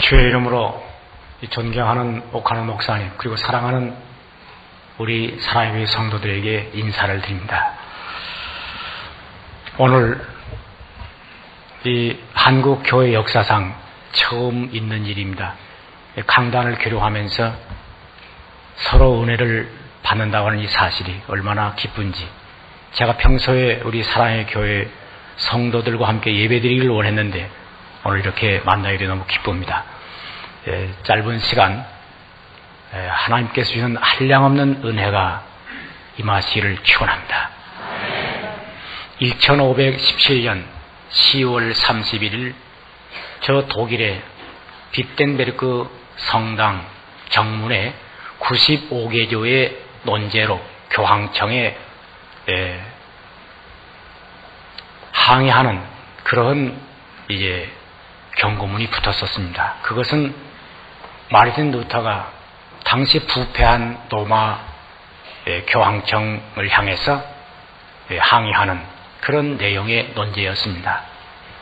주의 이름으로 존경하는 옥하는 목사님 그리고 사랑하는 우리 사랑의 성도들에게 인사를 드립니다. 오늘 이 한국 교회 역사상 처음 있는 일입니다. 강단을 교류하면서 서로 은혜를 받는다고 하는 이 사실이 얼마나 기쁜지 제가 평소에 우리 사랑의 교회 성도들과 함께 예배드리기를 원했는데 오늘 이렇게 만나게 되 너무 기쁩니다. 예, 짧은 시간 예, 하나님께서 주시는 한량없는 은혜가 임하시기를 축원합니다. 1517년 10월 31일 저 독일의 빗덴베르크 성당 정문에 95개 조의 논제로 교황청에 예, 항의하는 그런 이제 경고문이 붙었었습니다. 그것은 마르틴 루터가 당시 부패한 로마 예, 교황청을 향해서 예, 항의하는 그런 내용의 논제였습니다.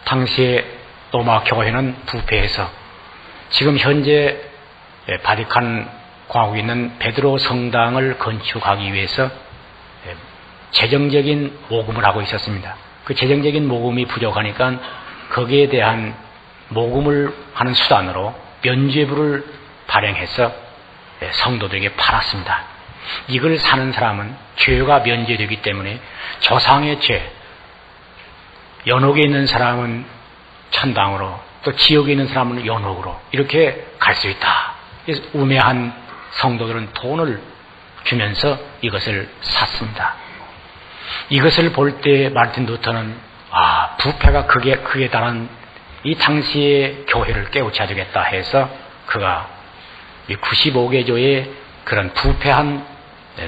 당시에 로마 교회는 부패해서 지금 현재 예, 바리칸 공화국에 있는 베드로 성당을 건축하기 위해서 재정적인 모금을 하고 있었습니다. 그 재정적인 모금이 부족하니까 거기에 대한 모금을 하는 수단으로 면죄부를 발행해서 네, 성도들에게 팔았습니다. 이걸 사는 사람은 죄가 면제되기 때문에 조상의 죄, 연옥에 있는 사람은 천당으로 또 지옥에 있는 사람은 연옥으로 이렇게 갈 수 있다. 그래서 우매한 성도들은 돈을 주면서 이것을 샀습니다. 이것을 볼 때 마르틴 루터는 아 부패가 크게 크게 달한 이 당시의 교회를 깨우쳐야 되겠다 해서 그가 95개 조의 그런 부패한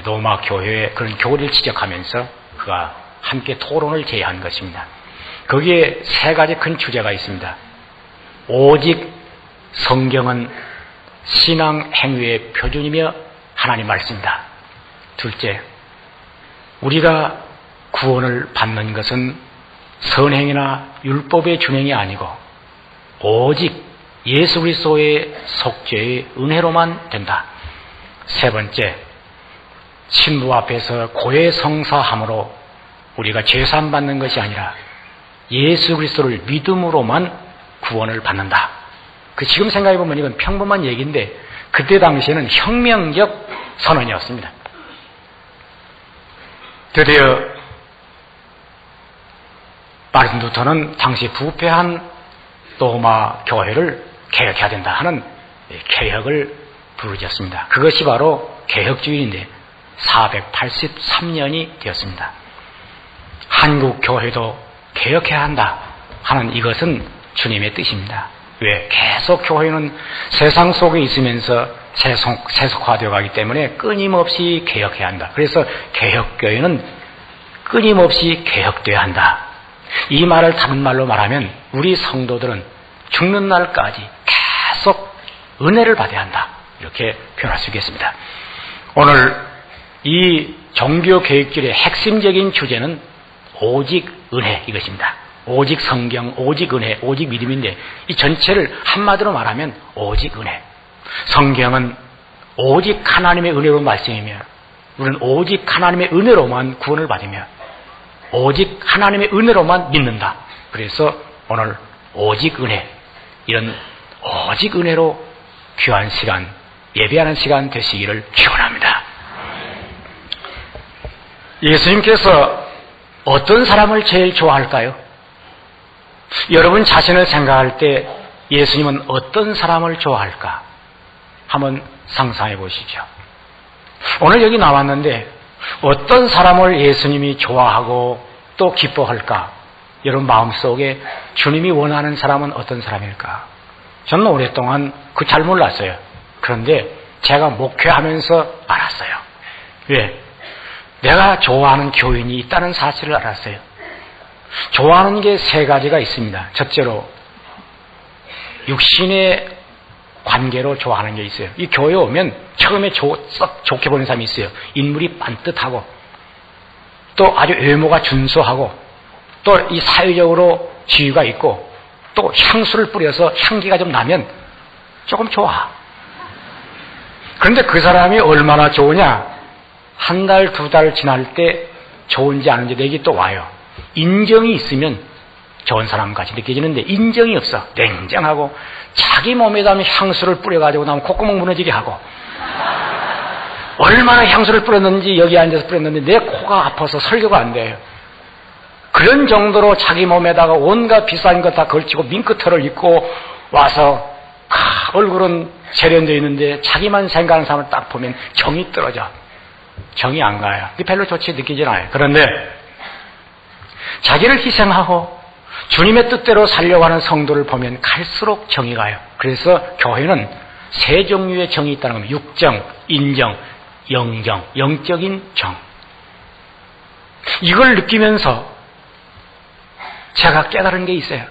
로마 교회의 그런 교리를 지적하면서 그가 함께 토론을 제의한 것입니다. 거기에 세 가지 큰 주제가 있습니다. 오직 성경은 신앙 행위의 표준이며 하나님 말씀이다. 둘째, 우리가 구원을 받는 것은 선행이나 율법의 준행이 아니고 오직 예수 그리스도의 속죄의 은혜로만 된다. 세 번째, 신부 앞에서 고해 성사함으로 우리가 죄산 받는 것이 아니라 예수 그리스도를 믿음으로만 구원을 받는다. 그 지금 생각해 보면 이건 평범한 얘기인데 그때 당시에는 혁명적 선언이었습니다. 드디어 마르틴 루터는 당시 부패한 로마 교회를 개혁해야 된다 하는 개혁을 부르짖었습니다. 그것이 바로 개혁주의인데 483년이 되었습니다. 한국 교회도 개혁해야 한다 하는 이것은 주님의 뜻입니다. 왜? 계속 교회는 세상 속에 있으면서 세속, 세속화되어 가기 때문에 끊임없이 개혁해야 한다. 그래서 개혁교회는 끊임없이 개혁돼야 한다. 이 말을 다른 말로 말하면 우리 성도들은 죽는 날까지 계속 은혜를 받아야 한다. 이렇게 표현할 수 있겠습니다. 오늘 이 종교 계획길의 핵심적인 주제는 오직 은혜 이것입니다. 오직 성경, 오직 은혜, 오직 믿음인데 이 전체를 한마디로 말하면 오직 은혜. 성경은 오직 하나님의 은혜로 말씀이며 우리는 오직 하나님의 은혜로만 구원을 받으며 오직 하나님의 은혜로만 믿는다. 그래서 오늘 오직 은혜 이런 오직 은혜로 귀한 시간 예배하는 시간 되시기를 축원합니다. 예수님께서 어떤 사람을 제일 좋아할까요? 여러분 자신을 생각할 때 예수님은 어떤 사람을 좋아할까? 한번 상상해 보시죠. 오늘 여기 나왔는데 어떤 사람을 예수님이 좋아하고 또 기뻐할까? 여러분 마음속에 주님이 원하는 사람은 어떤 사람일까? 저는 오랫동안 그 잘 몰랐어요. 그런데 제가 목회하면서 알았어요. 왜? 내가 좋아하는 교인이 있다는 사실을 알았어요. 좋아하는 게 세 가지가 있습니다. 첫째로 육신의 관계로 좋아하는 게 있어요. 이 교회 오면 처음에 조, 썩 좋게 보는 사람이 있어요. 인물이 반듯하고 또 아주 외모가 준수하고 또 이 사회적으로 지위가 있고 또 향수를 뿌려서 향기가 좀 나면 조금 좋아. 그런데 그 사람이 얼마나 좋으냐? 한 달, 두 달 지날 때 좋은지 아닌지 내기 또 와요. 인정이 있으면 좋은 사람 같이 느껴지는데 인정이 없어. 냉정하고 자기 몸에다 향수를 뿌려가지고 나면 콧구멍 무너지게 하고 얼마나 향수를 뿌렸는지 여기 앉아서 뿌렸는데 내 코가 아파서 설교가 안 돼요. 그런 정도로 자기 몸에다가 온갖 비싼 것 다 걸치고 밍크털을 입고 와서 아, 얼굴은 세련되어 있는데 자기만 생각하는 사람을 딱 보면 정이 떨어져. 정이 안 가요. 별로 좋지 느끼진 않아요. 그런데 자기를 희생하고 주님의 뜻대로 살려고 하는 성도를 보면 갈수록 정이 가요. 그래서 교회는 세 종류의 정이 있다는 겁니다. 육정, 인정, 영정, 영적인 정. 이걸 느끼면서 제가 깨달은 게 있어요.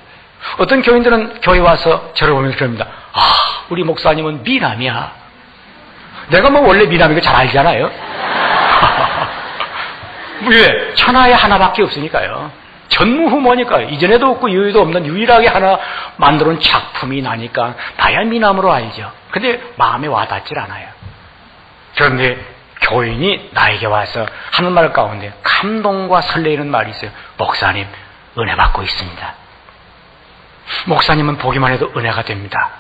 어떤 교인들은 교회 와서 저를 보면서 그럽니다. 아, 우리 목사님은 미남이야. 내가 뭐 원래 미남인 거 잘 알잖아요. 왜? 천하에 하나밖에 없으니까요. 전무후무니까 이전에도 없고 이후에도 없는 유일하게 하나 만들어 온 작품이 나니까 봐야 미남으로 알죠. 근데 마음에 와닿질 않아요. 그런데 교인이 나에게 와서 하는 말 가운데 감동과 설레이는 말이 있어요. 목사님, 은혜 받고 있습니다. 목사님은 보기만 해도 은혜가 됩니다.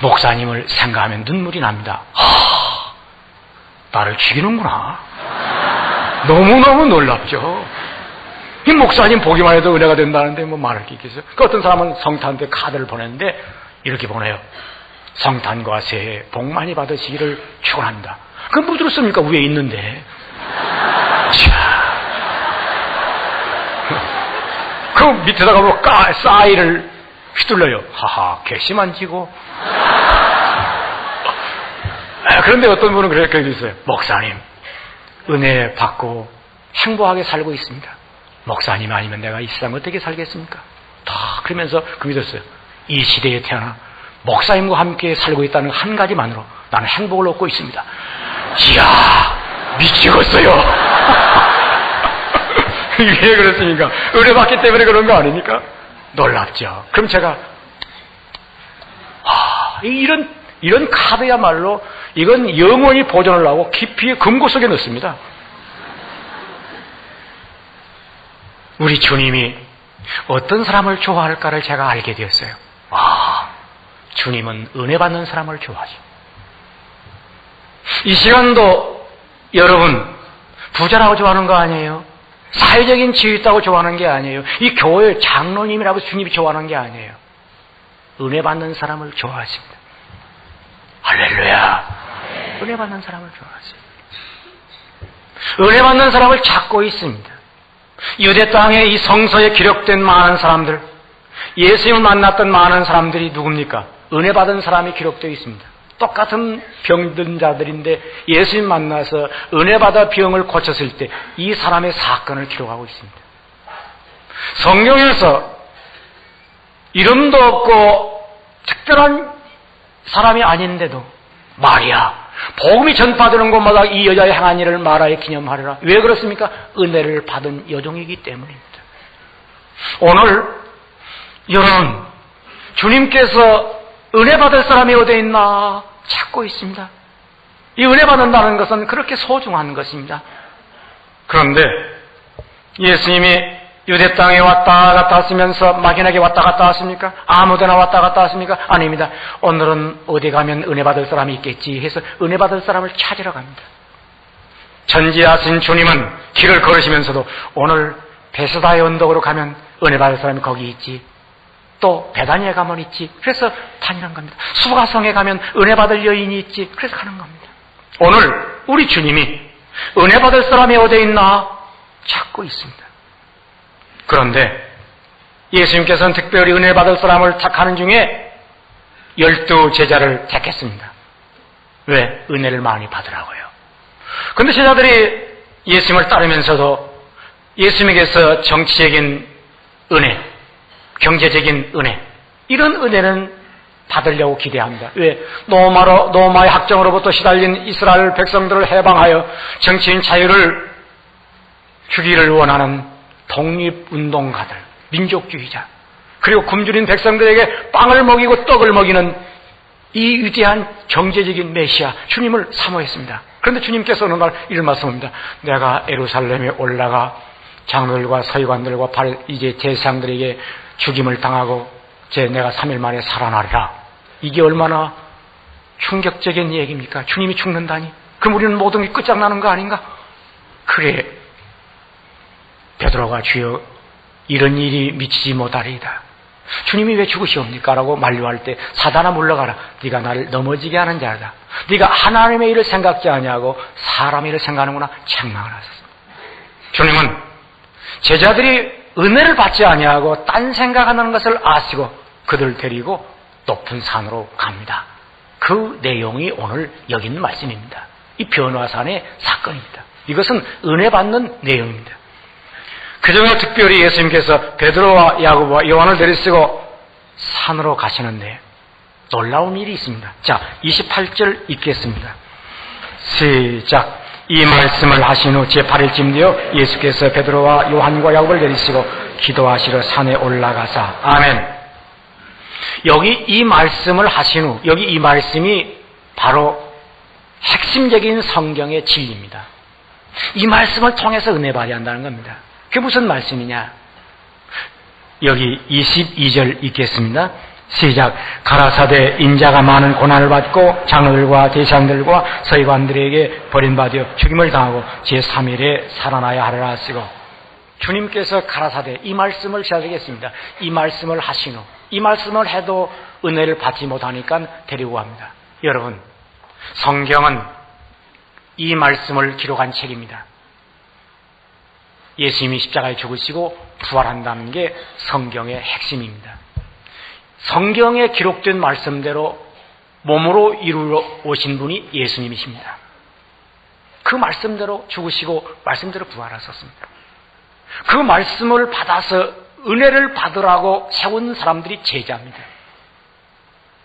목사님을 생각하면 눈물이 납니다. 하, 나를 죽이는구나. 너무너무 놀랍죠. 이 목사님 보기만 해도 은혜가 된다는데 뭐 말할 게 있겠어요? 그 어떤 사람은 성탄때 카드를 보냈는데 이렇게 보내요. 성탄과 새해 복 많이 받으시기를 축원합니다. 그건 뭐 들었습니까? 위에 있는데. 자. 그 밑에다가 뭐 까, 싸이를 휘둘러요. 하하, 괘씸한 지고. 아, 그런데 어떤 분은 그렇게 있어요. 목사님, 은혜 받고 행복하게 살고 있습니다. 목사님 아니면 내가 이 세상 어떻게 살겠습니까? 다 그러면서 그 믿었어요. 이 시대에 태어나 목사님과 함께 살고 있다는 한 가지만으로 나는 행복을 얻고 있습니다. 이야, 미치겠어요. 왜 그렇습니까? 은혜 받기 때문에 그런 거 아닙니까? 놀랍죠. 그럼 제가 아, 이런 이런 카드야말로 이건 영원히 보존을 하고 깊이 금고 속에 넣습니다. 우리 주님이 어떤 사람을 좋아할까를 제가 알게 되었어요. 아, 주님은 은혜 받는 사람을 좋아하죠. 이 시간도 여러분 부자라고 좋아하는 거 아니에요? 사회적인 지위 있다고 좋아하는 게 아니에요. 이 교회 장로님이라고 주님이 좋아하는 게 아니에요. 은혜 받는 사람을 좋아하십니다. 할렐루야. 은혜 받는 사람을 좋아하십니다. 은혜 받는 사람을 찾고 있습니다. 유대 땅에 이 성서에 기록된 많은 사람들, 예수님을 만났던 많은 사람들이 누굽니까? 은혜 받은 사람이 기록되어 있습니다. 똑같은 병든 자들인데 예수님 만나서 은혜 받아 병을 고쳤을 때 이 사람의 사건을 기록하고 있습니다. 성경에서 이름도 없고 특별한 사람이 아닌데도 마리아 복음이 전파되는 곳마다 이 여자의 행한 일을 마라에 기념하리라. 왜 그렇습니까? 은혜를 받은 여종이기 때문입니다. 오늘 여러분 주님께서 은혜 받을 사람이 어디 있나 찾고 있습니다. 이 은혜 받는다는 것은 그렇게 소중한 것입니다. 그런데 예수님이 유대 땅에 왔다 갔다 하시면서 막연하게 왔다 갔다 하십니까? 아무데나 왔다 갔다 하십니까? 아닙니다. 오늘은 어디 가면 은혜 받을 사람이 있겠지 해서 은혜 받을 사람을 찾으러 갑니다. 전지하신 주님은 길을 걸으시면서도 오늘 베스다의 언덕으로 가면 은혜 받을 사람이 거기 있지. 또 배단위에 가면 있지. 그래서 다니는 겁니다. 수가성에 가면 은혜 받을 여인이 있지. 그래서 가는 겁니다. 오늘 우리 주님이 은혜 받을 사람이 어디 있나 찾고 있습니다. 그런데 예수님께서는 특별히 은혜 받을 사람을 택하는 중에 열두 제자를 택했습니다. 왜? 은혜를 많이 받으라고요. 그런데 제자들이 예수님을 따르면서도 예수님에게서 정치적인 은혜, 경제적인 은혜, 이런 은혜는 받으려고 기대합니다. 왜? 노마로, 노마의 학정으로부터 시달린 이스라엘 백성들을 해방하여 정치인 자유를 주기를 원하는 독립운동가들, 민족주의자, 그리고 굶주린 백성들에게 빵을 먹이고 떡을 먹이는 이 위대한 경제적인 메시아 주님을 사모했습니다. 그런데 주님께서 어느 날 이런 말씀합니다. 내가 에루살렘에 올라가 장로들과 서기관들과 이제 제사장들에게 죽임을 당하고 제 내가 3일 만에 살아나리라. 이게 얼마나 충격적인 얘기입니까? 주님이 죽는다니. 그럼 우리는 모든 게 끝장나는 거 아닌가? 그래. 베드로가 주여 이런 일이 미치지 못하리이다. 주님이 왜 죽으시옵니까? 라고 만류할 때 사단아 물러가라. 네가 나를 넘어지게 하는 자다. 네가 하나님의 일을 생각지 아니하고 사람의 일을 생각하는구나 책망을 하셨습니다. 주님은 제자들이 은혜를 받지 아니하고 딴 생각하는 것을 아시고 그들 데리고 높은 산으로 갑니다. 그 내용이 오늘 여기 있는 말씀입니다. 이 변화산의 사건입니다. 이것은 은혜 받는 내용입니다. 그 중에 특별히 예수님께서 베드로와 야고보와 요한을 데리시고 산으로 가시는데 놀라운 일이 있습니다. 자, 28절 읽겠습니다. 시작. 이 말씀을 하신 후 제8일쯤 되어 예수께서 베드로와 요한과 야곱을 내리시고 기도하시러 산에 올라가사 아멘. 여기 이 말씀을 하신 후 여기 이 말씀이 바로 핵심적인 성경의 진리입니다. 이 말씀을 통해서 은혜 발휘한다는 겁니다. 그게 무슨 말씀이냐? 여기 22절 읽겠습니다. 시작. 가라사대 인자가 많은 고난을 받고 장로들과 대장들과 서기관들에게 버림받아 죽임을 당하고 제3일에 살아나야 하리라 하시고 주님께서 가라사대 이 말씀을 시작하겠습니다. 이 말씀을 하시노. 이 말씀을 해도 은혜를 받지 못하니까 데리고 갑니다. 여러분, 성경은 이 말씀을 기록한 책입니다. 예수님이 십자가에 죽으시고 부활한다는 게 성경의 핵심입니다. 성경에 기록된 말씀대로 몸으로 이루어 오신 분이 예수님이십니다. 그 말씀대로 죽으시고 말씀대로 부활하셨습니다. 그 말씀을 받아서 은혜를 받으라고 세운 사람들이 제자입니다.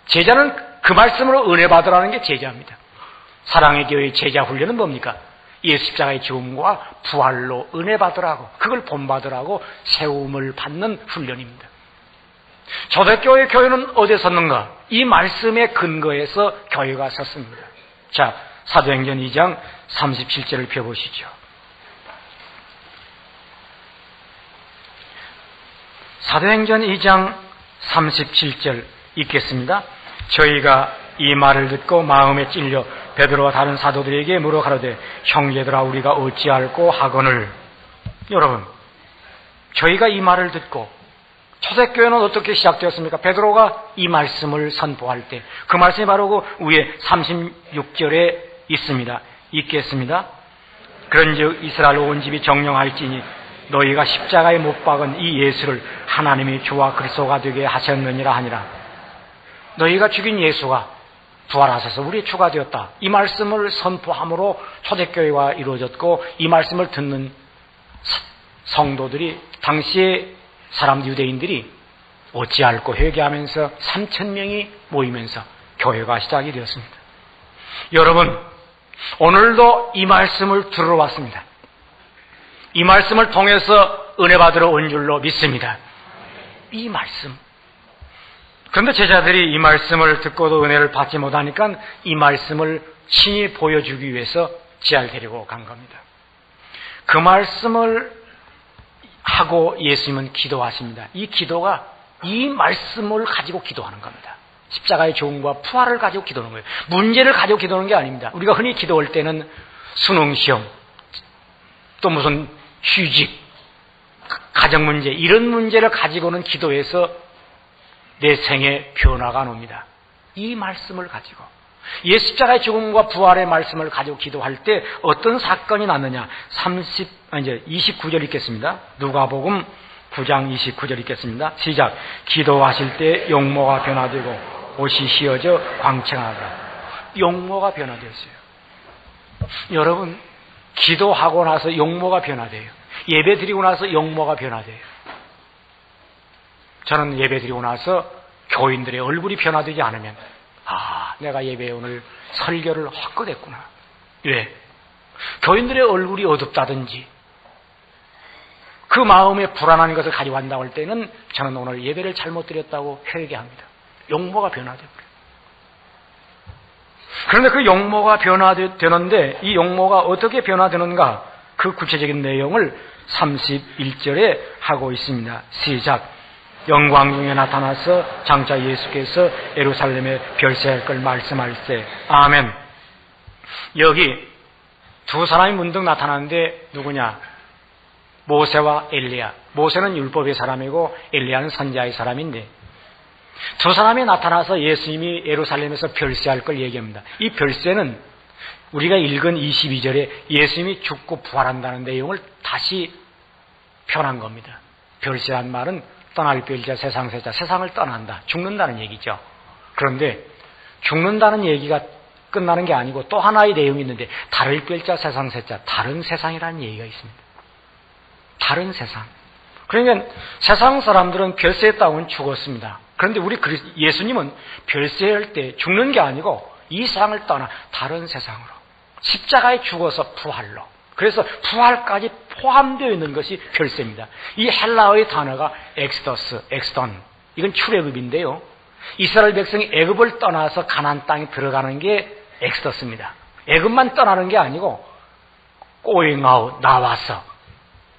제자는 그 말씀으로 은혜 받으라는 게 제자입니다. 사랑의 교회 제자 훈련은 뭡니까? 예수 십자가의 죽음과 부활로 은혜 받으라고 그걸 본받으라고 세움을 받는 훈련입니다. 초대교회 교회는 어디에 섰는가? 이 말씀의 근거에서 교회가 섰습니다. 자, 사도행전 2장 37절을 펴보시죠. 사도행전 2장 37절 읽겠습니다. 저희가 이 말을 듣고 마음에 찔려 베드로와 다른 사도들에게 물어 가로되 형제들아 우리가 어찌할꼬 하거늘 여러분 저희가 이 말을 듣고 초대교회는 어떻게 시작되었습니까? 베드로가 이 말씀을 선포할 때 그 말씀이 바로 그 위에 36절에 있습니다. 읽겠습니다. 그런즉 이스라엘 온 집이 정령할지니 너희가 십자가에 못 박은 이 예수를 하나님이 주와 그리스도가 되게 하셨느니라 하니라. 너희가 죽인 예수가 부활하셔서 우리의 주가 되었다. 이 말씀을 선포함으로 초대교회가 이루어졌고 이 말씀을 듣는 성도들이 당시에 사람 유대인들이 어찌할고 회개하면서 3천 명이 모이면서 교회가 시작이 되었습니다. 여러분 오늘도 이 말씀을 들어 왔습니다. 이 말씀을 통해서 은혜 받으러 온 줄로 믿습니다. 이 말씀 그런데 제자들이 이 말씀을 듣고도 은혜를 받지 못하니까 이 말씀을 신이 보여주기 위해서 지하를 데리고 간 겁니다. 그 말씀을 하고 예수님은 기도하십니다. 이 기도가 이 말씀을 가지고 기도하는 겁니다. 십자가의 좋음과 부활을 가지고 기도하는 거예요. 문제를 가지고 기도하는 게 아닙니다. 우리가 흔히 기도할 때는 수능 시험, 또 무슨 휴직, 가정 문제 이런 문제를 가지고는 기도해서 내 생에 변화가 옵니다. 이 말씀을 가지고 예수 십자가의 죽음과 부활의 말씀을 가지고 기도할 때 어떤 사건이 났느냐? 30 이제 29절 읽겠습니다. 누가복음 9장 29절 읽겠습니다. 시작. 기도하실 때 용모가 변화되고 옷이 휘어져 광채하다. 용모가 변화되었어요. 여러분 기도하고 나서 용모가 변화돼요. 예배 드리고 나서 용모가 변화돼요. 저는 예배 드리고 나서 교인들의 얼굴이 변화되지 않으면 아 내가 예배에 오늘 설교를 헛것했구나. 왜? 교인들의 얼굴이 어둡다든지 그 마음에 불안한 것을 가지고 간다고 할 때는 저는 오늘 예배를 잘못 드렸다고 회개합니다. 용모가 변화되고 그런데 그 용모가 변화되는데 이 용모가 어떻게 변화되는가? 그 구체적인 내용을 31절에 하고 있습니다. 시작. 영광 중에 나타나서 장차 예수께서 에루살렘에 별세할 걸 말씀할세. 아멘. 여기 두 사람이 문득 나타나는데 누구냐? 모세와 엘리야. 모세는 율법의 사람이고 엘리야는 선자의 사람인데 두 사람이 나타나서 예수님이 예루살렘에서 별세할 걸 얘기합니다. 이 별세는 우리가 읽은 22절에 예수님이 죽고 부활한다는 내용을 다시 표현한 겁니다. 별세한 말은 떠날 별자 세상 세자 세상을 떠난다 죽는다는 얘기죠. 그런데 죽는다는 얘기가 끝나는 게 아니고 또 하나의 내용이 있는데 다를 별자 세상 세자 다른 세상이라는 얘기가 있습니다. 다른 세상. 그러니까 세상 사람들은 별세했다고는 죽었습니다. 그런데 우리 예수님은 별세할 때 죽는 게 아니고 이 세상을 떠나 다른 세상으로 십자가에 죽어서 부활로 그래서 부활까지 포함되어 있는 것이 별세입니다. 이 헬라어의 단어가 엑소더스, exodon 이건 출애굽인데요. 이스라엘 백성이 애굽을 떠나서 가나안 땅에 들어가는 게 엑소더스입니다. 애굽만 떠나는 게 아니고 going out 나와서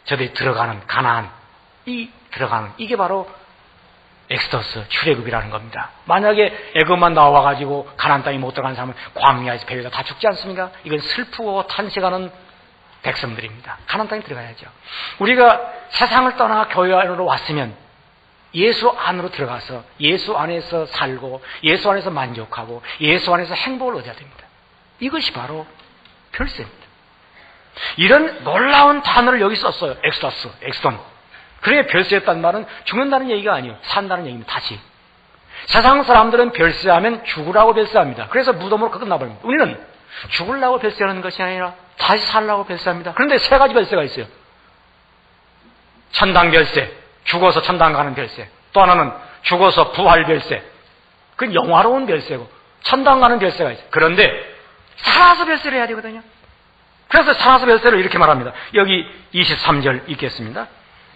저들이 들어가는 가나안 이 들어가는 이게 바로 엑스더스 출애굽이라는 겁니다. 만약에 애굽만 나와 가지고 가나안 땅에 못 들어간 사람은 광야에서 배에다 다 죽지 않습니까? 이건 슬프고 탄식하는 백성들입니다. 가나안 땅에 들어가야죠. 우리가 세상을 떠나 교회 안으로 왔으면 예수 안으로 들어가서 예수 안에서 살고 예수 안에서 만족하고 예수 안에서 행복을 얻어야 됩니다. 이것이 바로 별세입니다. 이런 놀라운 단어를 여기 썼어요. 엑소더스, exodon. 그래 별세했단 말은 죽는다는 얘기가 아니에요. 산다는 얘기입니다. 다시. 세상 사람들은 별세하면 죽으라고 별세합니다. 그래서 무덤으로 끝나버립니다. 우리는 죽으려고 별세하는 것이 아니라 다시 살라고 별세합니다. 그런데 세 가지 별세가 있어요. 천당 별세, 죽어서 천당 가는 별세. 또 하나는 죽어서 부활 별세. 그건 영화로운 별세고 천당 가는 별세가 있어요. 그런데 살아서 별세를 해야 되거든요. 그래서 살아서 별세를 이렇게 말합니다. 여기 23절 읽겠습니다.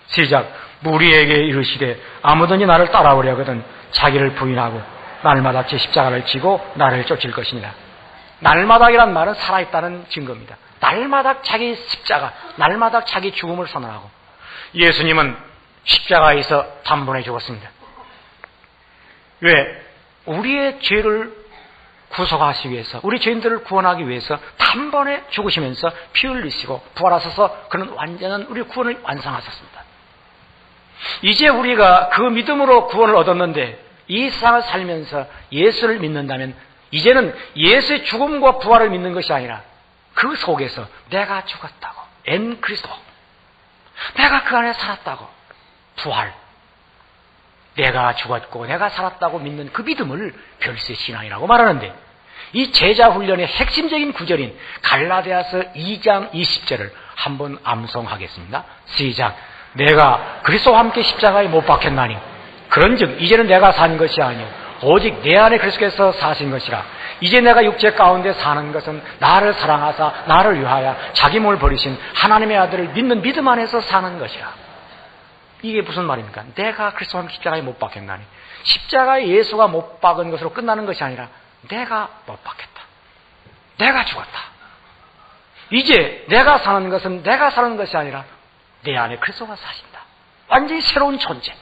시작. 무리에게 이르시되 아무든지 나를 따라오려거든 자기를 부인하고 날마다 제 십자가를 지고 나를 쫓을 것이니라. 날마다이란 말은 살아있다는 증거입니다. 날마다 자기 십자가, 날마다 자기 죽음을 선언하고 예수님은 십자가에서 단번에 죽었습니다. 왜? 우리의 죄를 구속하시기 위해서, 우리 죄인들을 구원하기 위해서 단번에 죽으시면서 피 흘리시고 부활하셔서 그는 완전한 우리 구원을 완성하셨습니다. 이제 우리가 그 믿음으로 구원을 얻었는데 이 세상을 살면서 예수를 믿는다면 이제는 예수의 죽음과 부활을 믿는 것이 아니라 그 속에서 내가 죽었다고. 엔 그리스도. 내가 그 안에 살았다고. 부활. 내가 죽었고 내가 살았다고 믿는 그 믿음을 별세 신앙이라고 말하는데 이 제자 훈련의 핵심적인 구절인 갈라디아서 2장 20절을 한번 암송하겠습니다. 시작. 내가 그리스도와 함께 십자가에 못 박혔나니. 그런즉 이제는 내가 사는 것이 아니요 오직 내 안에 그리스도께서 사신 것이라 이제 내가 육체 가운데 사는 것은 나를 사랑하사 나를 위하여 자기 몸을 버리신 하나님의 아들을 믿는 믿음 안에서 사는 것이라 이게 무슨 말입니까? 내가 그리스도와 함께 십자가에 못 박혔나니 십자가에 예수가 못 박은 것으로 끝나는 것이 아니라 내가 못 박혔다 내가 죽었다 이제 내가 사는 것은 내가 사는 것이 아니라 내 안에 그리스도가 사신다. 완전히 새로운 존재.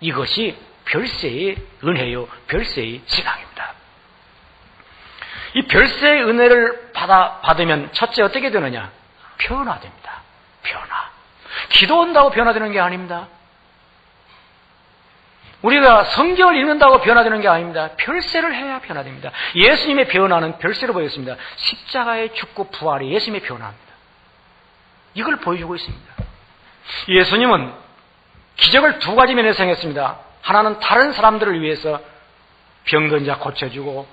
이것이 별세의 은혜요, 별세의 신앙입니다. 이 별세의 은혜를 받아, 받으면 첫째 어떻게 되느냐? 변화됩니다. 변화. 기도한다고 변화되는 게 아닙니다. 우리가 성경을 읽는다고 변화되는 게 아닙니다. 별세를 해야 변화됩니다. 예수님의 변화는 별세로 보였습니다. 십자가의 죽고 부활이 예수님의 변화입니다. 이걸 보여주고 있습니다. 예수님은 기적을 두 가지 면에서 행했습니다. 하나는 다른 사람들을 위해서 병든 자 고쳐주고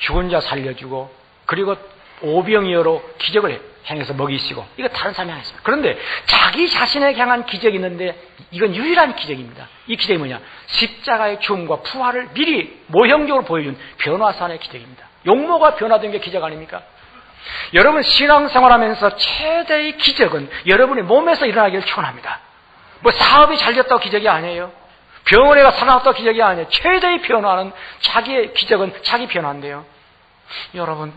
죽은 자 살려주고 그리고 오병이어로 기적을 행해서 먹이시고 이거 다른 사람이 하였습니다. 그런데 자기 자신에게 향한 기적이 있는데 이건 유일한 기적입니다. 이 기적이 뭐냐? 십자가의 죽음과 부활을 미리 모형적으로 보여준 변화산의 기적입니다. 용모가 변화된 게 기적 아닙니까? 여러분 신앙생활하면서 최대의 기적은 여러분의 몸에서 일어나기를 축원합니다. 뭐 사업이 잘 됐다고 기적이 아니에요. 병원에 가 살아났다고 기적이 아니에요. 최대의 변화는 자기의 기적은 자기 변화인데요. 여러분,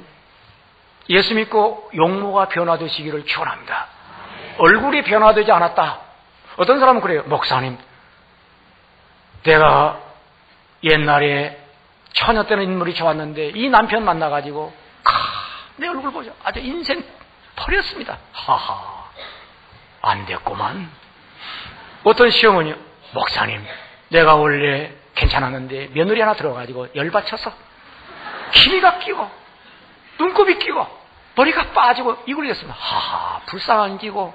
예수 믿고 용모가 변화되시기를 축원합니다. 얼굴이 변화되지 않았다. 어떤 사람은 그래요. 목사님, 내가 옛날에 처녀 때는 인물이 좋았는데 이 남편 만나가지고 카, 내 얼굴 보죠. 아주 인생 버렸습니다. 하하, 안 됐구만. 어떤 시어머니, 목사님, 내가 원래 괜찮았는데 며느리 하나 들어가지고 열받쳐서 키위가 끼고 눈곱이 끼고 머리가 빠지고 이걸 했습니다. 하하, 불쌍한 기고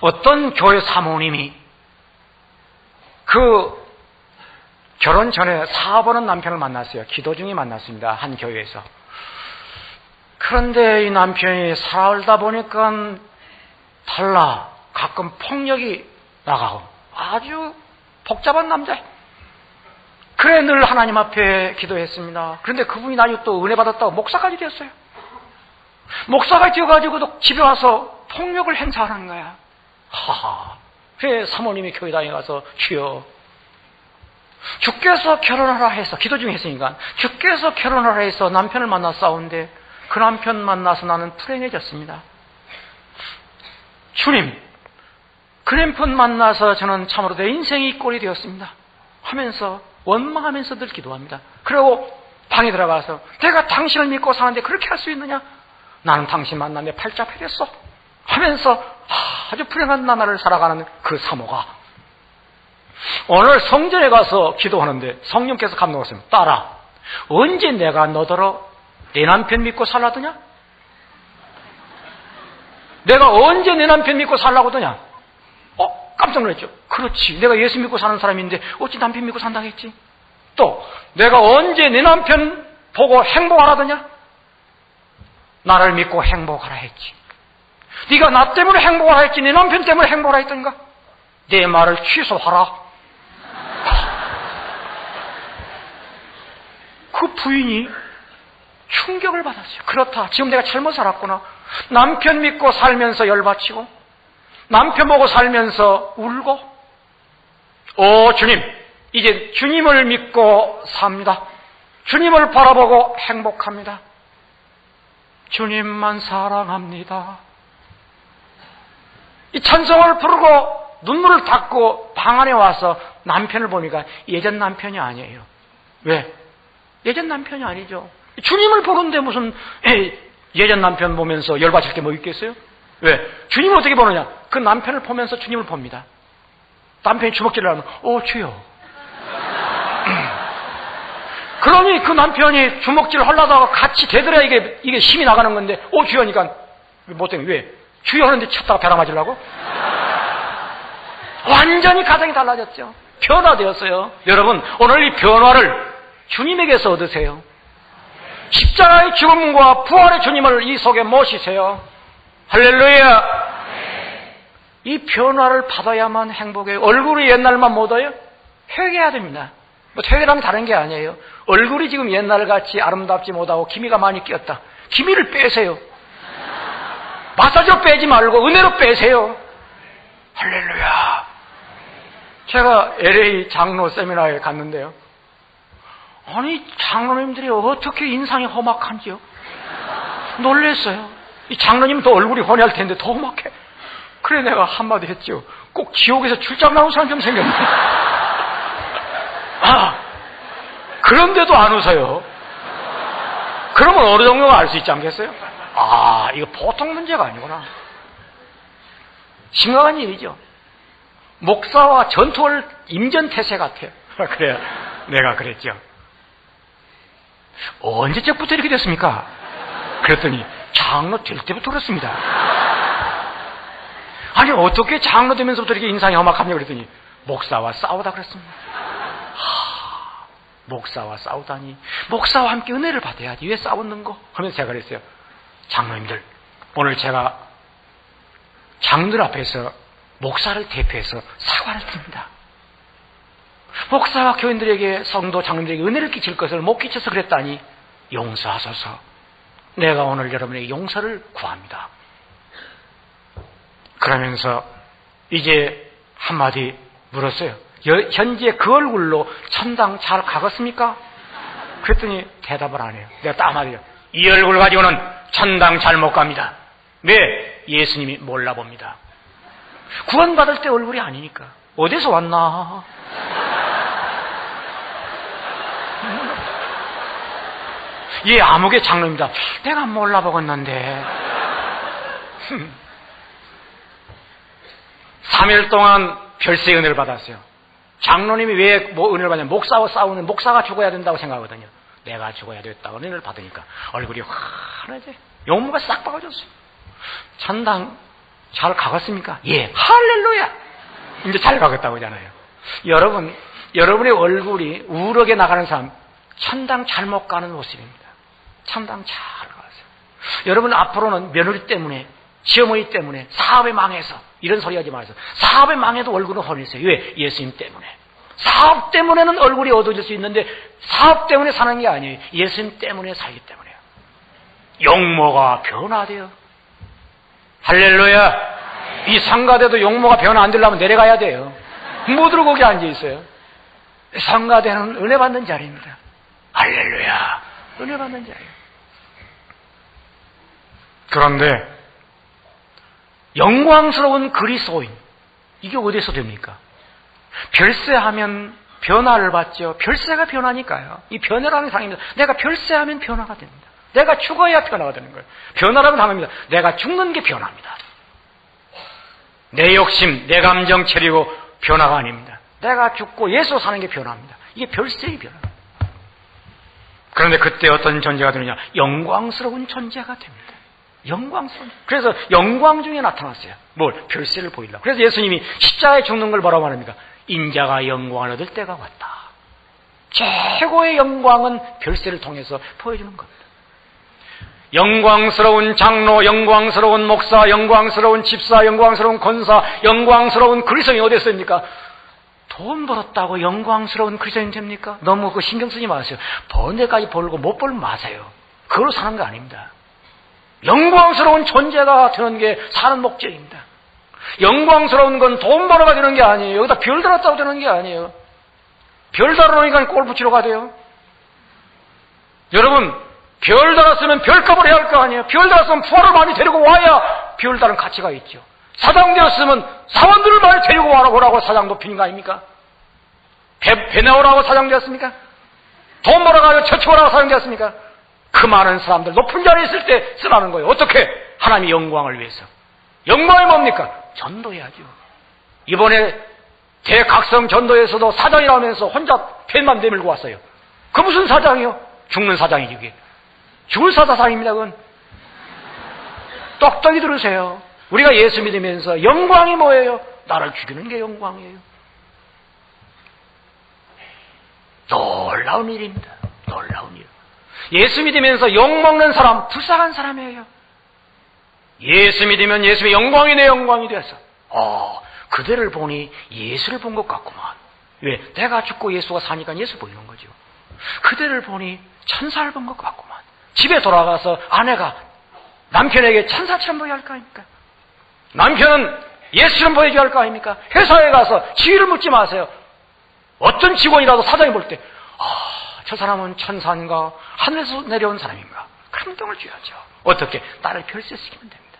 어떤 교회 사모님이 그 결혼 전에 사업하는 남편을 만났어요. 기도 중에 만났습니다. 한 교회에서. 그런데 이 남편이 살다 보니까 달라. 가끔 폭력이 나가고 아주 복잡한 남자. 그래 늘 하나님 앞에 기도했습니다. 그런데 그분이 나중에 또 은혜 받았다고 목사까지 되었어요. 목사가 되어가지고도 집에 와서 폭력을 행사하는 거야. 하하. 그래 사모님이 교회 다녀 가서 주여 주께서 결혼하라 해서 기도 중에 했으니까 주께서 결혼하라 해서 남편을 만나 싸운데 그 남편 만나서 나는 불행해졌습니다. 주님, 그 남편 만나서 저는 참으로 내 인생이 꼴이 되었습니다. 하면서 원망하면서 늘 기도합니다. 그리고 방에 들어가서 내가 당신을 믿고 사는데 그렇게 할 수 있느냐? 나는 당신 만나며 팔자 패렸어. 하면서 아주 불행한 나날을 살아가는 그 사모가 오늘 성전에 가서 기도하는데 성령께서 감동하셨습니다. 딸아, 언제 내가 너더러 내 남편 믿고 살라더냐? 내가 언제 내 남편 믿고 살라고 더냐? 어, 깜짝 놀랐죠. 그렇지. 내가 예수 믿고 사는 사람인데 어찌 남편 믿고 산다고 했지? 또, 내가 언제 내 남편 보고 행복하라더냐? 나를 믿고 행복하라 했지. 네가 나 때문에 행복하라 했지. 내 남편 때문에 행복하라 했던가? 내 말을 취소하라. 그 부인이 충격을 받았어요. 그렇다. 지금 내가 잘못 살았구나. 남편 믿고 살면서 열받치고, 남편 보고 살면서 울고, 오, 주님, 이제 주님을 믿고 삽니다. 주님을 바라보고 행복합니다. 주님만 사랑합니다. 이 찬송을 부르고 눈물을 닦고 방 안에 와서 남편을 보니까 예전 남편이 아니에요. 왜? 예전 남편이 아니죠. 주님을 보는데 무슨 예전 남편 보면서 열받을 게 뭐 있겠어요? 왜? 주님을 어떻게 보느냐? 그 남편을 보면서 주님을 봅니다. 남편이 주먹질을 하면, 오, 주여. 그러니 그 남편이 주먹질을 하려다가 같이 대들어야 이게, 이게 힘이 나가는 건데, 오, 주여니까, 못되면 왜? 주여 하는데 쳤다가 벼락 맞으려고? 완전히 가정이 달라졌죠. 변화되었어요. 여러분, 오늘 이 변화를 주님에게서 얻으세요. 십자가의 죽음과 부활의 주님을 이 속에 모시세요. 할렐루야! 이 변화를 받아야만 행복해요. 얼굴이 옛날만 못 와요? 회개해야 됩니다. 뭐 회개라면 다른 게 아니에요. 얼굴이 지금 옛날 같이 아름답지 못하고 기미가 많이 끼었다. 기미를 빼세요. 마사지로 빼지 말고 은혜로 빼세요. 할렐루야. 제가 LA 장로 세미나에 갔는데요. 아니, 장로님들이 어떻게 인상이 험악한지요? 놀랬어요. 이 장로님도 얼굴이 훤할 텐데 더 험악해. 그래 내가 한마디 했죠. 꼭 지옥에서 출장 나온 사람 좀 생겼네. 아, 그런데도 안 웃어요. 그러면 어느 정도가 알 수 있지 않겠어요? 아, 이거 보통 문제가 아니구나. 심각한 일이죠. 목사와 전투를 임전태세 같아요. 그래요. 내가 그랬죠. 언제적부터 이렇게 됐습니까? 그랬더니 장로 될 때부터 그렇습니다. 아니 어떻게 장로 되면서부터 이렇게 인상이 험악하냐 그랬더니 목사와 싸우다 그랬습니다. 하, 목사와 싸우다니 목사와 함께 은혜를 받아야지 왜 싸우는 거? 하면서 제가 그랬어요. 장로님들 오늘 제가 장들 앞에서 목사를 대표해서 사과를 드립니다. 목사와 교인들에게 성도 장로들에게 은혜를 끼칠 것을 못 끼쳐서 그랬다니 용서하소서. 내가 오늘 여러분에게 용서를 구합니다. 그러면서 이제 한마디 물었어요. 현재 그 얼굴로 천당 잘 가겠습니까? 그랬더니 대답을 안 해요. 내가 딱 말이에요. 이 얼굴 가지고는 천당 잘 못 갑니다. 왜? 예수님이 몰라봅니다. 구원받을 때 얼굴이 아니니까. 어디서 왔나? 예, 암흑의 장로입니다. 내가 몰라보겠는데. 3일 동안 별세 은혜를 받았어요. 장로님이 왜 뭐 은혜를 받냐? 목사와 싸우는 목사가 죽어야 된다고 생각하거든요. 내가 죽어야 됐다 은혜를 받으니까 얼굴이 환하지. 용무가 싹 빠져졌어요. 천당 잘 가겠습니까? 예, 할렐루야. 이제 잘 가겠다고 하잖아요. 여러분, 여러분의 얼굴이 우럭에 나가는 사람 천당 잘못 가는 모습입니다. 천당 잘 가세요. 여러분 앞으로는 며느리 때문에 시어머니 때문에 사업에 망해서 이런 소리 하지 마세요. 사업에 망해도 얼굴은 훤했어요. 왜? 예수님 때문에. 사업 때문에는 얼굴이 어두워질 수 있는데 사업 때문에 사는 게 아니에요. 예수님 때문에 살기 때문에요. 용모가 변화돼요. 할렐루야. 이 상가대도 용모가 변화 안 되려면 내려가야 돼요. 모두로 거기 앉아 있어요. 상가대는 은혜 받는 자리입니다. 할렐루야. 은혜 받는 자리예요. 그런데 영광스러운 그리스도인 이게 어디서 됩니까? 별세하면 변화를 받죠. 별세가 변화니까요. 이 변화라는 상입니다. 내가 별세하면 변화가 됩니다. 내가 죽어야 변화가 되는 거예요. 변화라는 상입니다. 내가 죽는 게 변화입니다. 내 욕심, 내 감정 체리고 변화가 아닙니다. 내가 죽고 예수 사는 게 변화입니다. 이게 별세의 변화. 그런데 그때 어떤 존재가 되느냐? 영광스러운 존재가 됩니다. 영광스러운. 그래서 영광 중에 나타났어요. 뭘? 별세를 보이려고. 그래서 예수님이 십자가에 죽는 걸 뭐라고 말합니까? 인자가 영광을 얻을 때가 왔다. 최고의 영광은 별세를 통해서 보여주는 겁니다. 영광스러운 장로, 영광스러운 목사, 영광스러운 집사, 영광스러운 권사, 영광스러운 그리스도인이 어디 있습니까? 돈 벌었다고 영광스러운 그리스도인 됩니까? 너무 그 신경 쓰지 마세요. 번데까지 벌고 못 벌면 마세요. 그걸로 사는 거 아닙니다. 영광스러운 존재가 되는 게 사는 목적입니다. 영광스러운 건 돈 벌어가 되는 게 아니에요. 여기다 별 달았다고 되는 게 아니에요. 별 달아놓으니까 골프 치러 가돼요. 여러분, 별 달았으면 별값을 해야 할 거 아니에요. 별 달았으면 부하를 많이 데리고 와야 별 다른 가치가 있죠. 사장 되었으면 사원들을 많이 데리고 와라고 사장 높이는 거 아닙니까? 배, 배 나오라고 사장 되었습니까? 돈 벌어가지고 저축하라고 사장 되었습니까? 그 많은 사람들 높은 자리에 있을 때 쓰라는 거예요. 어떻게? 하나님의 영광을 위해서. 영광이 뭡니까? 전도해야죠. 이번에 대각성 전도에서도 사장이라면서 혼자 펜만 내밀고 왔어요. 그 무슨 사장이요? 죽는 사장이지, 그게. 죽을 사자상입니다, 그건. 똑똑히 들으세요. 우리가 예수 믿으면서 영광이 뭐예요? 나를 죽이는 게 영광이에요. 놀라운 일입니다. 놀라운 일. 예수 믿으면서 욕먹는 사람, 불쌍한 사람이에요. 예수 믿으면 예수의 영광이 내 영광이 되어서, 어, 그대를 보니 예수를 본 것 같구만. 왜? 내가 죽고 예수가 사니까 예수 보이는 거죠. 그대를 보니 천사를 본 것 같구만. 집에 돌아가서 아내가 남편에게 천사처럼 보여야 할 거 아닙니까? 남편은 예수처럼 보여줘야 할 거 아닙니까? 회사에 가서 지위를 묻지 마세요. 어떤 직원이라도 사장이 볼 때, 아, 저 사람은 천사인가? 하늘에서 내려온 사람인가? 감동을 줘야죠. 어떻게? 나를 별세시키면 됩니다.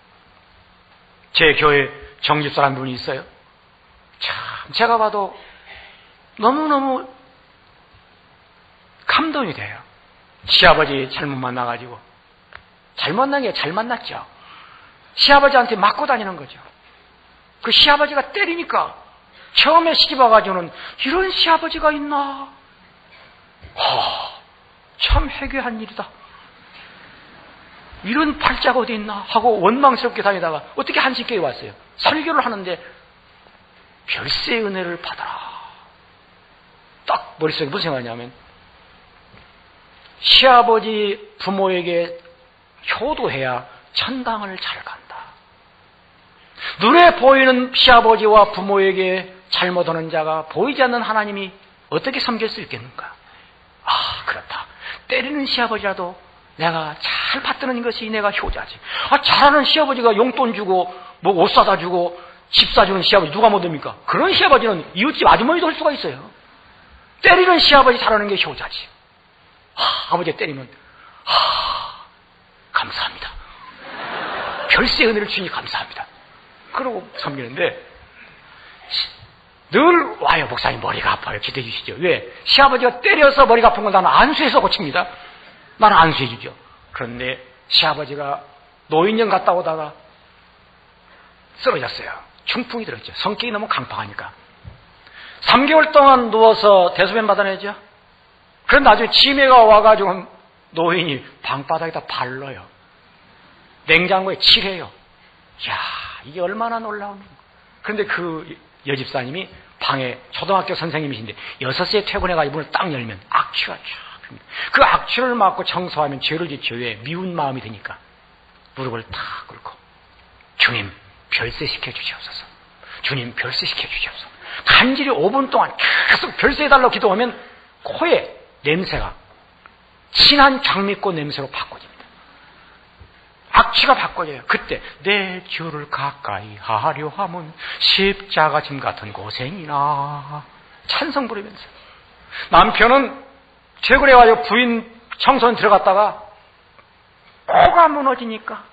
제 교회 정집사람 분이 있어요. 참, 제가 봐도 너무너무 감동이 돼요. 시아버지 잘못 만나가지고. 잘 만난 게 잘 만났죠. 시아버지한테 맞고 다니는 거죠. 그 시아버지가 때리니까 처음에 시집 와가지고는 이런 시아버지가 있나? 하, 참 해괴한 일이다. 이런 팔자가 어디 있나? 하고 원망스럽게 다니다가 어떻게 한식교에 왔어요. 설교를 하는데 별세 은혜를 받아라. 딱 머릿속에 무슨 생각이냐면 시아버지 부모에게 효도해야 천당을 잘 간다. 눈에 보이는 시아버지와 부모에게 잘못하는 자가 보이지 않는 하나님이 어떻게 섬길 수 있겠는가? 아, 그렇다. 때리는 시아버지라도 내가 잘 받드는 것이 내가 효자지. 아, 잘하는 시아버지가 용돈 주고, 뭐 옷 사다 주고, 집 사주는 시아버지 누가 못합니까? 그런 시아버지는 이웃집 아주머니도 할 수가 있어요. 때리는 시아버지 잘하는 게 효자지. 하, 아버지가 때리면 하, 감사합니다. 별세 은혜를 주니 감사합니다. 그러고 섬기는데 늘 와요 목사님 머리가 아파요 기대해 주시죠. 왜? 시아버지가 때려서 머리가 아픈 건 나는 안수해서 고칩니다. 나는 안수해 주죠. 그런데 시아버지가 노인정 갔다 오다가 쓰러졌어요. 중풍이 들었죠. 성격이 너무 강팍하니까. 3개월 동안 누워서 대소변 받아내죠. 그런데 나중에 치매가 와가지고 노인이 방바닥에다 발러요. 냉장고에 칠해요. 이야, 이게 얼마나 놀라운. 그런데 그 여집사님이 방에 초등학교 선생님이신데 6시에 퇴근해가지고 문을 딱 열면 악취가 쫙. 그 악취를 맡고 청소하면 죄를 지죠. 왜? 미운 마음이 드니까. 무릎을 탁 꿇고. 주님, 별세시켜 주시옵소서. 주님, 별세시켜 주시옵소서. 간질히 5분 동안 계속 별세해달라고 기도하면 코에 냄새가 진한 장미꽃 냄새로 바꿔집니다. 악취가 바꿔져요. 그때 내 주를 가까이 하려 함은 십자가 짐 같은 고생이나 찬성 부르면서 남편은 최근에 부인 청소년 들어갔다가 코가 무너지니까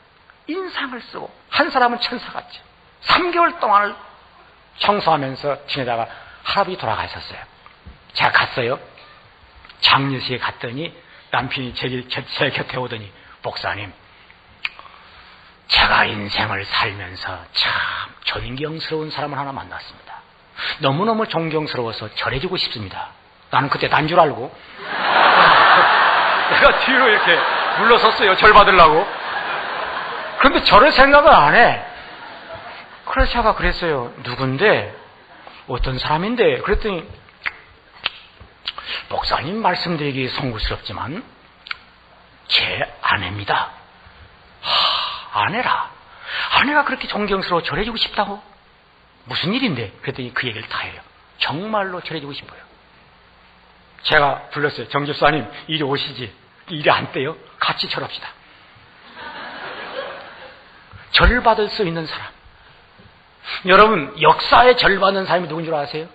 인상을 쓰고 한 사람은 천사 같죠. 3개월 동안을 청소하면서 지내다가 할아버지 돌아가셨어요. 제가 갔어요. 장례식에 갔더니 남편이 제, 제 곁에 오더니 목사님 제가 인생을 살면서 참 존경스러운 사람을 하나 만났습니다. 너무너무 존경스러워서 절해주고 싶습니다. 나는 그때 난 줄 알고 내가 뒤로 이렇게 물러섰어요. 절 받으려고. 그런데 저를 생각을 안 해. 그래서 제가 그랬어요. 누군데? 어떤 사람인데? 그랬더니 목사님 말씀드리기 송구스럽지만 제 아내입니다. 하, 아내라. 아내가 그렇게 존경스러워 절해주고 싶다고? 무슨 일인데? 그랬더니 그 얘기를 다 해요. 정말로 절해주고 싶어요. 제가 불렀어요. 정 집사님, 이리 오시지. 이리 안 떼요. 같이 절합시다. 절 받을 수 있는 사람. 여러분, 역사에 절 받는 사람이 누군 줄 아세요?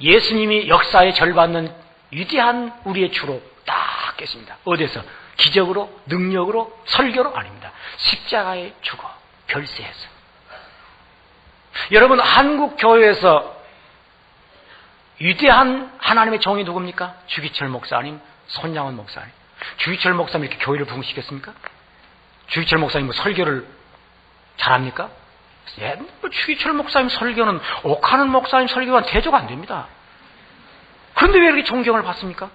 예수님이 역사에 절 받는 위대한 우리의 주로 딱 계십니다. 어디서? 기적으로, 능력으로, 설교로 아닙니다. 십자가에 죽어, 별세해서. 여러분, 한국 교회에서 위대한 하나님의 종이 누굽니까? 주기철 목사님, 손양원 목사님. 주기철 목사님 이렇게 교회를 부흥시켰습니까? 주기철 목사님 뭐 설교를 잘합니까? 예, 뭐 주기철 목사님 설교는 옥하는 목사님 설교와 대조가 안 됩니다. 그런데 왜 이렇게 존경을 받습니까?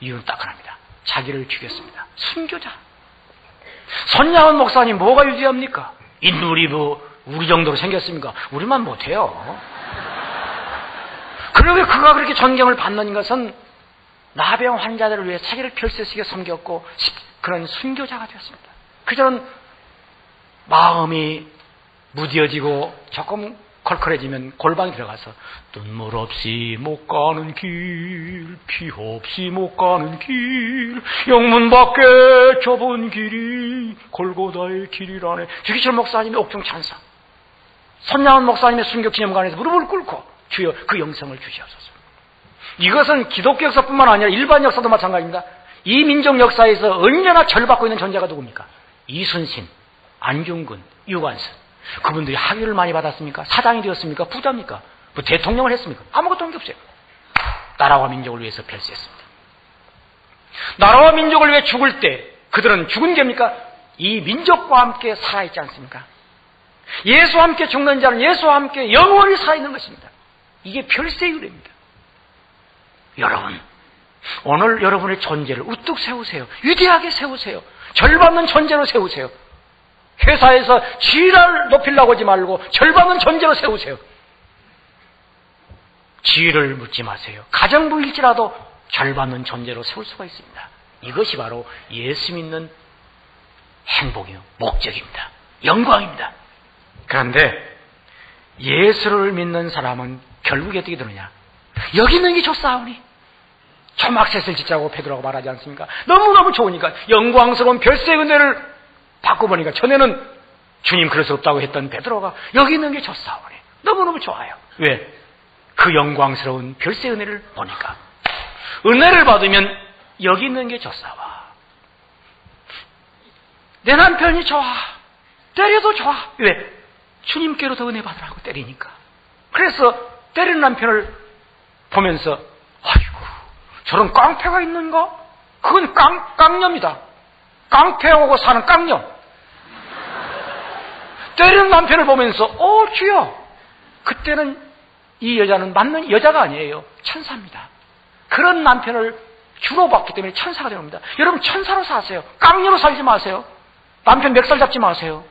이유는 딱 하나입니다. 자기를 죽였습니다. 순교자. 손양원 목사님 뭐가 유지합니까? 인물이 뭐 우리 정도로 생겼습니까? 우리만 못해요. 그러게 그가 그렇게 존경을 받는 것은 나병 환자들을 위해 자기를 별세시게 섬겼고 그런 순교자가 되었습니다. 그저는 마음이 무뎌지고 조금 컬컬해지면 골방에 들어가서 눈물 없이 못 가는 길, 피 없이 못 가는 길, 영문 밖에 좁은 길이 골고다의 길이라네. 주기철 목사님의 옥중 찬사. 손양원 목사님의 순교 기념관에서 무릎을 꿇고 주여 그 영성을 주시옵소서. 이것은 기독교 역사뿐만 아니라 일반 역사도 마찬가지입니다. 이 민족 역사에서 언제나 절받고 있는 존재가 누굽니까? 이순신, 안중근, 유관순. 그분들이 학위를 많이 받았습니까? 사장이 되었습니까? 부자입니까? 뭐 대통령을 했습니까? 아무것도 없어요. 나라와 민족을 위해서 별세했습니다. 나라와 민족을 위해 죽을 때 그들은 죽은 개입니까? 이 민족과 함께 살아있지 않습니까? 예수와 함께 죽는 자는 예수와 함께 영원히 살아있는 것입니다. 이게 별세의 유래입니다. 여러분, 오늘 여러분의 존재를 우뚝 세우세요. 위대하게 세우세요. 절받는 존재로 세우세요. 회사에서 지위를 높이려고 하지 말고 절받는 존재로 세우세요. 지위를 묻지 마세요. 가정부일지라도 절받는 존재로 세울 수가 있습니다. 이것이 바로 예수 믿는 행복이요. 목적입니다. 영광입니다. 그런데 예수를 믿는 사람은 결국에 어떻게 되느냐? 여기 있는 게 좋사오니. 초막셋을 짓자고 베드로가 말하지 않습니까? 너무너무 좋으니까 영광스러운 별세 은혜를 받고 보니까 전에는 주님 그럴 수 없다고 했던 베드로가 여기 있는 게 좋사오니. 너무너무 좋아요. 왜? 그 영광스러운 별세 은혜를 보니까 은혜를 받으면 여기 있는 게 좋사와. 내 남편이 좋아. 때려도 좋아. 왜? 주님께로서 은혜 받으라고 때리니까. 그래서 때리는 남편을 보면서 아이고 저런 깡패가 있는가? 그건 깡, 깡녀입니다. 깡패하고 사는 깡녀. 때리는 남편을 보면서 어 주여 그때는 이 여자는 맞는 여자가 아니에요. 천사입니다. 그런 남편을 주로 받기 때문에 천사가 되는 겁니다. 여러분 천사로 사세요. 깡녀로 살지 마세요. 남편 멱살 잡지 마세요.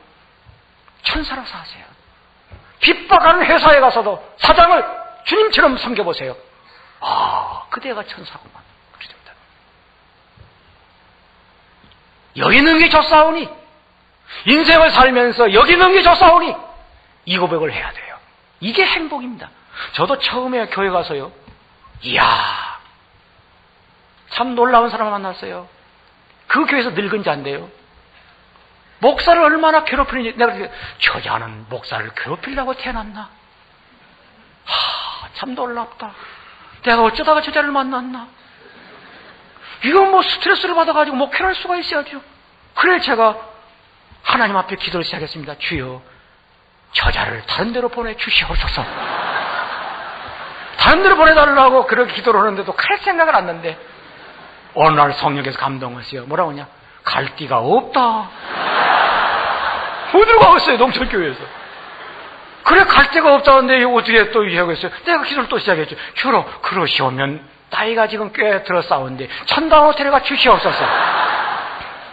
천사로 사세요. 핍박하는 회사에 가서도 사장을 주님처럼 섬겨보세요. 아, 그대가 천사구만. 그렇게 됩니다. 여기 있는 게 좋사오니, 인생을 살면서 여기 있는 게 좋사오니, 이 고백을 해야 돼요. 이게 행복입니다. 저도 처음에 교회 가서요, 이야, 참 놀라운 사람을 만났어요. 그 교회에서 늙은 자인데요. 목사를 얼마나 괴롭히는지 내가 저 자는 목사를 괴롭히려고 태어났나? 하, 참 놀랍다. 내가 어쩌다가 저 자를 만났나? 이건 뭐 스트레스를 받아가지고 목회할 수가 있어야죠. 그래 제가 하나님 앞에 기도를 시작했습니다. 주여, 저자를 다른 데로 보내주시옵소서. 다른 데로 보내달라고 그렇게 기도를 하는데도 갈 생각을 안 났는데 어느 날 성령께서 감동하세요. 뭐라고 하냐? 갈 데가 없다. 어디로 가겠어요, 농촌교회에서. 그래, 갈 데가 없다는데 어떻게 또 이야기했어요? 내가 기도를 또 시작했죠. 주로, 그러시오면, 나이가 지금 꽤 싸운데, 천당 호텔에 가 주시옵소서.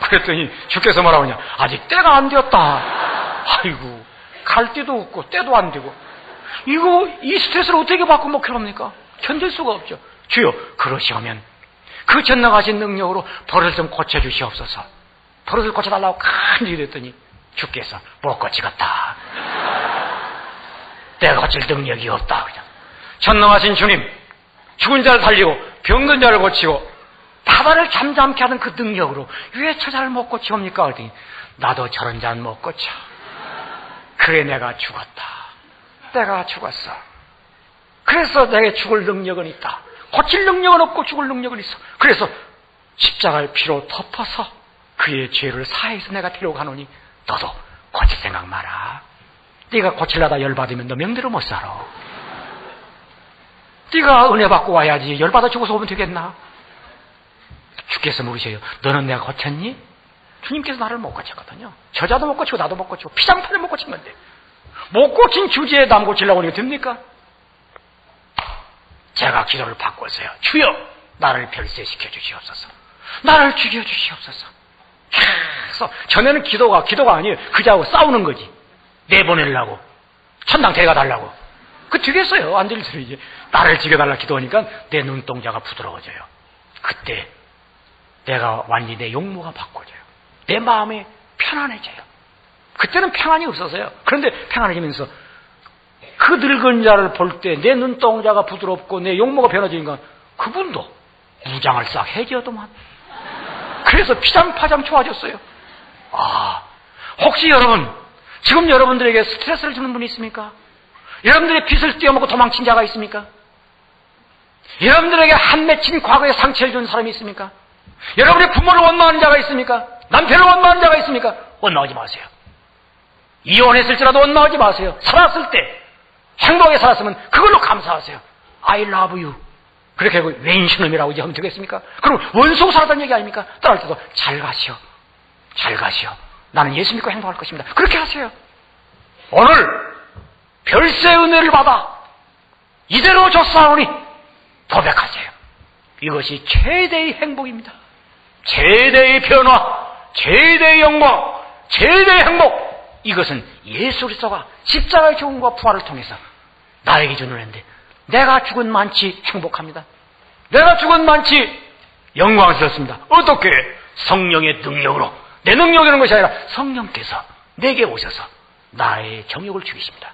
그랬더니 주께서 뭐라고 하냐? 아직 때가 안 되었다. 아이고, 갈 데도 없고, 때도 안 되고. 이거, 이 스트레스를 어떻게 받고 목회합니까? 견딜 수가 없죠. 주여, 그러시오면, 그 전나가신 능력으로 버릇을 좀 고쳐주시옵소서. 버릇을 고쳐달라고 간절히 그랬더니, 주께서 못 고치겠다. 내가 고칠 능력이 없다. 그냥. 전능하신 주님, 죽은 자를 살리고 병든 자를 고치고 바다를 잠잠케 하는 그 능력으로 왜 처자를 못 고치옵니까? 그랬더니 나도 저런 자는 못 고쳐. 그래 내가 죽었다. 내가 죽었어. 그래서 내게 죽을 능력은 있다. 고칠 능력은 없고 죽을 능력은 있어. 그래서 십자가의 피로 덮어서 그의 죄를 사해서 내가 데려가노니 너도 고칠 생각 마라. 네가 고칠라다 열받으면 너 명대로 못 살아. 네가 은혜 받고 와야지 열 받아 죽어서 오면 되겠나? 주께서 물으셔요. 너는 내가 고쳤니? 주님께서 나를 못 고쳤거든요. 저자도 못 고치고 나도 못 고치고 피장판을 못 고친 건데 못 고친 주제에 남 고치려고 하니까 됩니까? 제가 기도를 바꿨어요. 주여 나를 별세시켜 주시옵소서. 나를 죽여 주시옵소서. 계속 전에는 기도가 기도가 아니에요. 그자하고 싸우는 거지. 내보내려고 천당 대가 달라고. 그 되겠어요. 안될 소리 이제 나를 죽여달라 기도하니까 내 눈동자가 부드러워져요. 그때 내가 완전히 내 용모가 바꿔져요. 내 마음이 편안해져요. 그때는 평안이 없어서요. 그런데 평안해지면서 그 늙은 자를 볼 때 내 눈동자가 부드럽고 내 용모가 변해지니까 그분도 무장을 싹 해지어도만 그래서 피장파장 좋아졌어요. 아, 혹시 여러분, 지금 여러분들에게 스트레스를 주는 분이 있습니까? 여러분들의 빚을 떼어먹고 도망친 자가 있습니까? 여러분들에게 한 맺힌 과거에 상처를 준 사람이 있습니까? 여러분의 부모를 원망하는 자가 있습니까? 남편을 원망하는 자가 있습니까? 원망하지 마세요. 이혼했을지라도 원망하지 마세요. 살았을 때 행복하게 살았으면 그걸로 감사하세요. I love you. 그렇게 하고 왼신놈이라고 이제 하면 되겠습니까? 그럼 원수 살았다는 얘기 아닙니까? 떠날 때도 잘 가시오. 잘 가시오. 나는 예수 믿고 행복할 것입니다. 그렇게 하세요. 오늘 별세 은혜를 받아 이대로 줬사오니 도백하세요. 이것이 최대의 행복입니다. 최대의 변화, 최대의 영광, 최대의 행복. 이것은 예수 그리스도가 십자가의 죽음과 부활을 통해서 나에게 주는 은혜인데 내가 죽은 만치 행복합니다. 내가 죽은 만치 영광스럽습니다. 어떻게? 성령의 능력으로. 내 능력이라는 것이 아니라 성령께서 내게 오셔서 나의 정욕을 죽이십니다.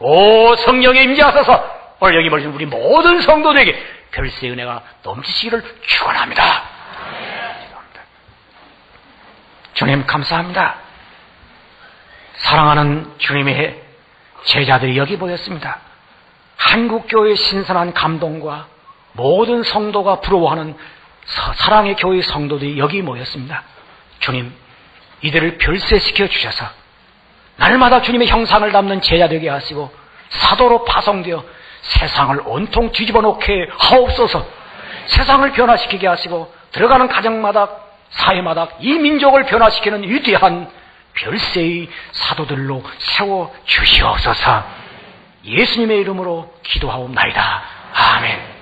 오 성령의 임재하소서 오늘 여기 모신 우리 모든 성도들에게 별세 은혜가 넘치시기를 축원합니다. 주님 감사합니다. 사랑하는 주님의 제자들이 여기 보였습니다. 한국교회의 신선한 감동과 모든 성도가 부러워하는 사랑의 교회 성도들이 여기 모였습니다. 주님, 이들을 별세시켜 주셔서 날마다 주님의 형상을 담는 제자 되게 하시고 사도로 파송되어 세상을 온통 뒤집어 놓게 하옵소서 세상을 변화시키게 하시고 들어가는 가정마다 사회마다 이 민족을 변화시키는 위대한 별세의 사도들로 세워 주시옵소서 예수님의 이름으로 기도하옵나이다. 아멘.